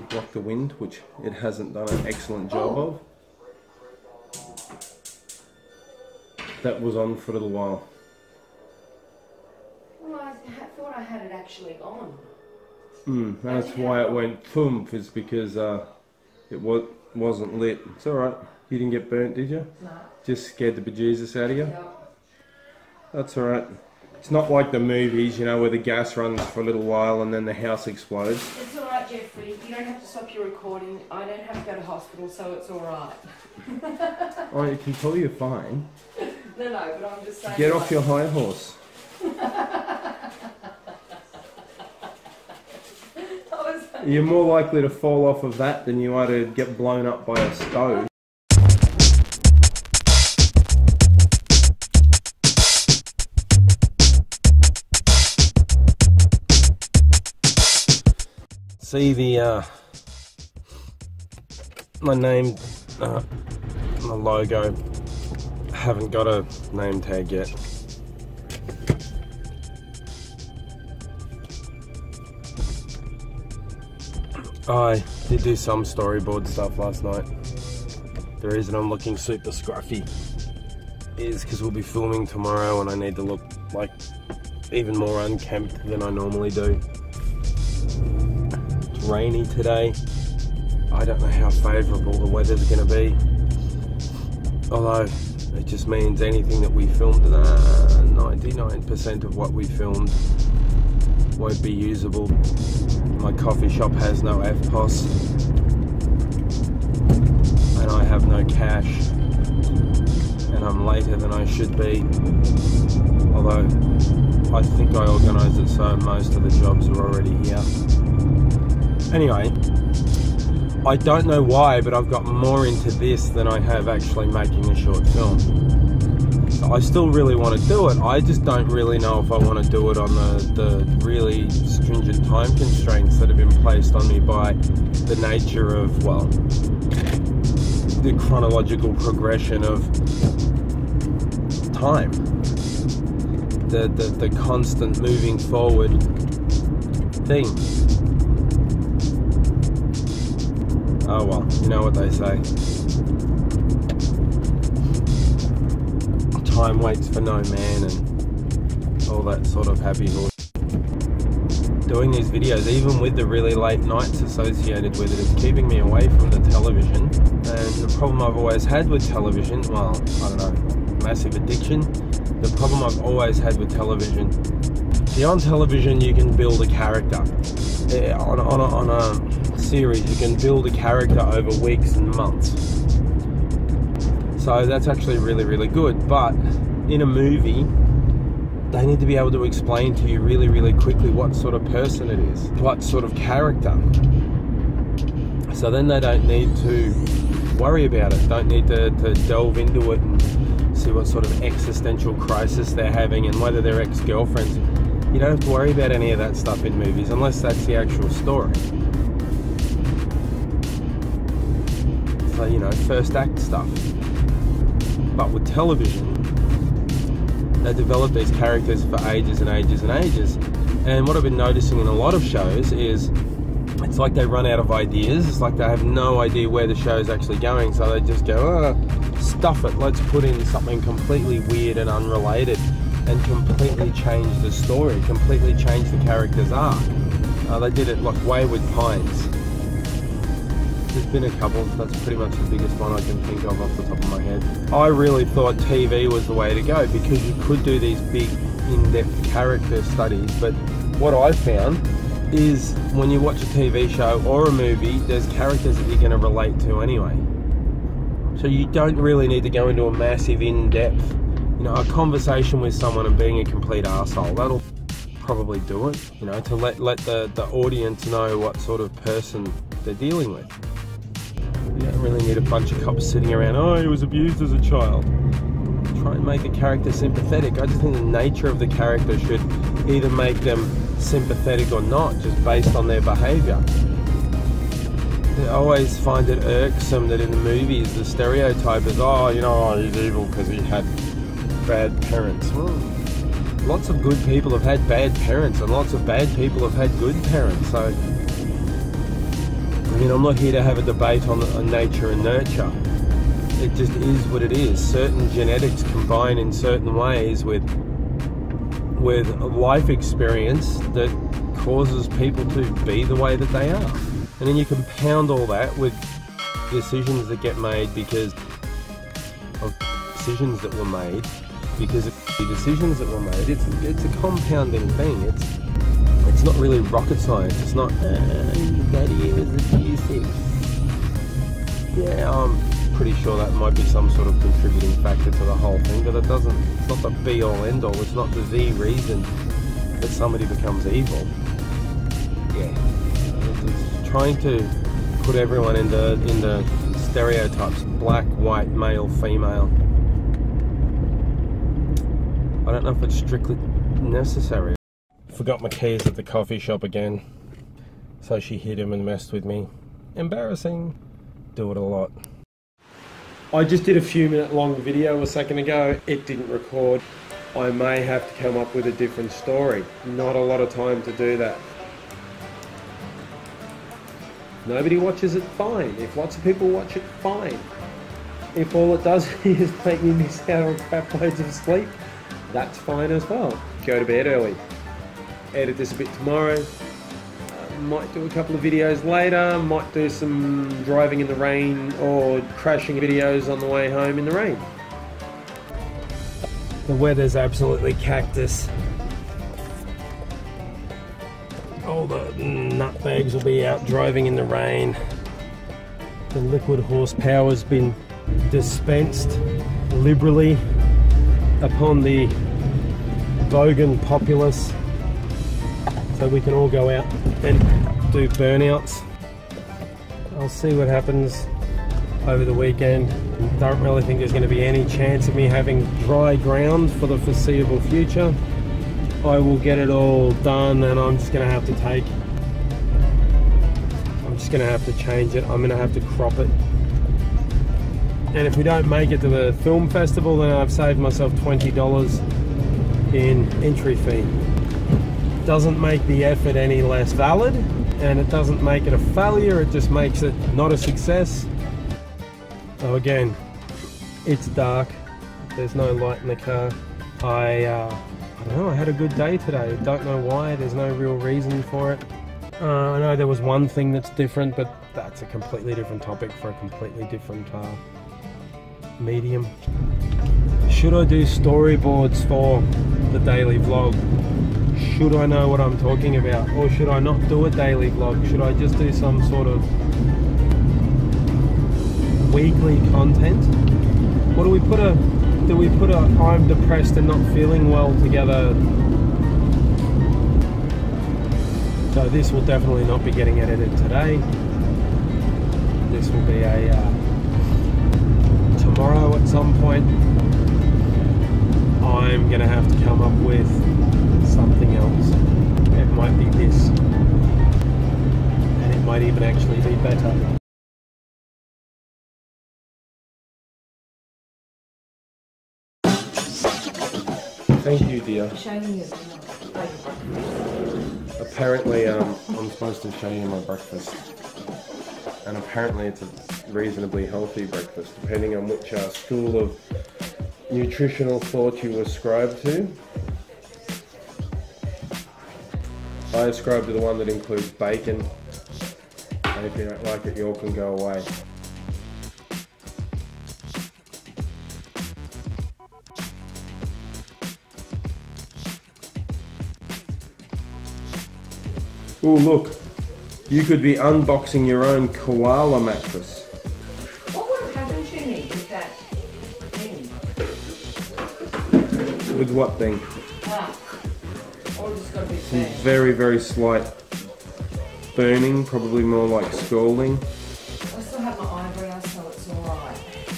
to block the wind, which it hasn't done an excellent job Oh. of. That was on for a little while. Well, I thought I had it actually on. Mm, that's why it went thump, is because uh, it was, wasn't lit. It's alright. You didn't get burnt, did you? No. Just scared the bejesus out of you? Yeah. That's alright. It's not like the movies, you know, where the gas runs for a little while and then the house explodes. It's all right, Jeffrey. You don't have to stop your recording. I don't have to go to hospital, so it's all right. Oh, I can tell you're fine. No, no, but I'm just saying. Get like, off your high horse. You're more likely to fall off of that than you are to get blown up by a stove. See the uh, my name, uh, my logo. Haven't got a name tag yet. I did do some storyboard stuff last night. The reason I'm looking super scruffy is because we'll be filming tomorrow and I need to look like even more unkempt than I normally do. Rainy today. I don't know how favourable the weather's going to be. Although it just means anything that we filmed, uh, 99% of what we filmed won't be usable. My coffee shop has no EFTPOS, and I have no cash, and I'm later than I should be. Although I think I organised it so most of the jobs are already here. Anyway, I don't know why, but I've got more into this than I have actually making a short film. So I still really want to do it. I just don't really know if I want to do it on the, the really stringent time constraints that have been placed on me by the nature of, well, the chronological progression of time. The, the, the constant moving forward thing. Oh well, you know what they say. Time waits for no man and all that sort of happy horse. Doing these videos, even with the really late nights associated with it, is keeping me away from the television. And the problem I've always had with television, well, I don't know, massive addiction. The problem I've always had with television, see, on television you can build a character. Eh, On, on, a, on a series, you can build a character over weeks and months. So that's actually really, really good. But in a movie, they need to be able to explain to you really, really quickly what sort of person it is, what sort of character. So then they don't need to worry about it, don't need to, to delve into it and see what sort of existential crisis they're having and whether they're ex girlfriends. You don't have to worry about any of that stuff in movies unless that's the actual story. So, you know, first act stuff. But with television, they develop these characters for ages and ages and ages. And what I've been noticing in a lot of shows is it's like they run out of ideas. It's like they have no idea where the show's actually going, so they just go, oh, stuff it, let's put in something completely weird and unrelated and completely change the story, completely change the character's arc. Uh, they did it like Wayward Pines. There's been a couple, that's pretty much the biggest one I can think of off the top of my head. I really thought TV was the way to go because you could do these big, in depth character studies, but what I found is when you watch a TV show or a movie, there's characters that you're going to relate to anyway. So you don't really need to go into a massive in depth, you know, a conversation with someone and being a complete asshole. That'll probably do it, you know, to let, let the, the audience know what sort of person they're dealing with. You don't really need a bunch of cops sitting around, oh, he was abused as a child. Try and make a character sympathetic. I just think the nature of the character should either make them sympathetic or not, just based on their behaviour. I always find it irksome that in the movies the stereotype is, oh, you know, oh, he's evil because he had bad parents. Lots of good people have had bad parents, and lots of bad people have had good parents. So I mean, I'm not here to have a debate on, on nature and nurture. It just is what it is. Certain genetics combine in certain ways with with life experience that causes people to be the way that they are. And then you compound all that with decisions that get made because of decisions that were made because the decisions that were made. It's it's a compounding thing. It's it's not really rocket science. It's not uh, was abusive. Yeah, I'm pretty sure that might be some sort of contributing factor to the whole thing, but it doesn't. It's not the be all end all. It's not the the reason that somebody becomes evil. Yeah, it's trying to put everyone into into stereotypes: black, white, male, female. I don't know if it's strictly necessary. Forgot my keys at the coffee shop again, so she hit him and messed with me. Embarrassing. Do it a lot. I just did a few minute long video a second ago. It didn't record. I may have to come up with a different story. Not a lot of time to do that. Nobody watches it, fine. If lots of people watch it, fine. If all it does is make me miss out on crap loads of sleep, that's fine as well. Go to bed early. Edit this a bit tomorrow. Uh, might do a couple of videos later. Might do some driving in the rain or crashing videos on the way home in the rain. The weather's absolutely cactus. All the nutbags will be out driving in the rain. The liquid horsepower's been dispensed liberally upon the bogan populace so we can all go out and do burnouts. I'll see what happens over the weekend. Don't really think there's going to be any chance of me having dry ground for the foreseeable future. I will get it all done and I'm just going to have to take I'm just going to have to change it. I'm going to have to crop it. And if we don't make it to the film festival, then I've saved myself $20 in entry fee. Doesn't make the effort any less valid, and it doesn't make it a failure, it just makes it not a success. So again, it's dark, there's no light in the car. I, uh, I don't know, I had a good day today. Don't know why, there's no real reason for it. Uh, I know there was one thing that's different, but that's a completely different topic for a completely different uh, medium. Should I do storyboards for the daily vlog? Should I know what I'm talking about? Or should I not do a daily vlog? Should I just do some sort of weekly content? Or do we put a do we put a I'm depressed and not feeling well together? So this will definitely not be getting edited today. This will be a uh, tomorrow at some point I'm gonna have to come up with something else. It might be this. And it might even actually be better. Thank you, dear. Apparently, um, I'm supposed to show you my breakfast. And apparently, it's a reasonably healthy breakfast, depending on which uh, school of nutritional thought you ascribe to. I ascribe to the one that includes bacon. And if you don't like it, you all can go away. Oh, look. You could be unboxing your own koala mattress. What would have happened to me with that thing? With what thing? Ah. Or just got a bit Some very, very slight burning, probably more like scalding.